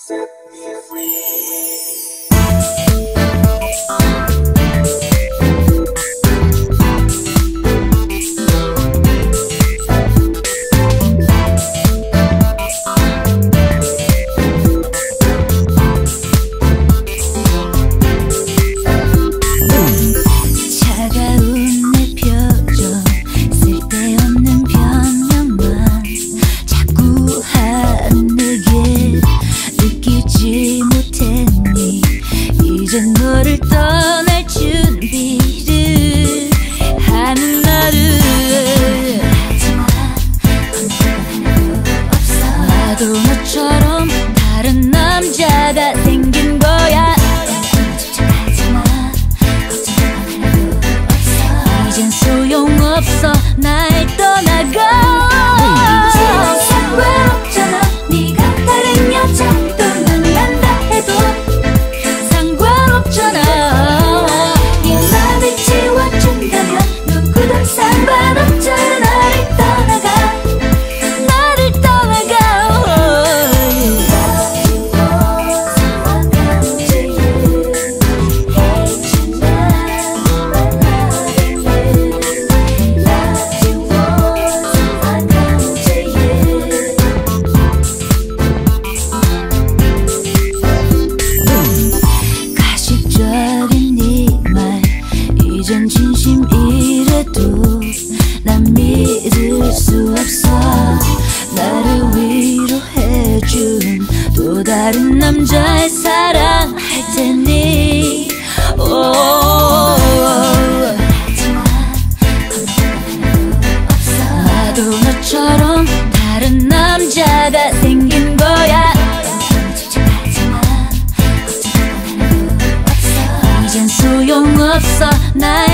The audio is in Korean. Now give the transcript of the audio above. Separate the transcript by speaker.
Speaker 1: Set me free. 남자가 생긴 거야. 걱정하지마 걱정하느라 없어 이젠 소용없어. 나 다른 남자의 사랑할 테니. 나도 너처럼 다른 남자가 생긴 거야. 이젠 소용없어. 나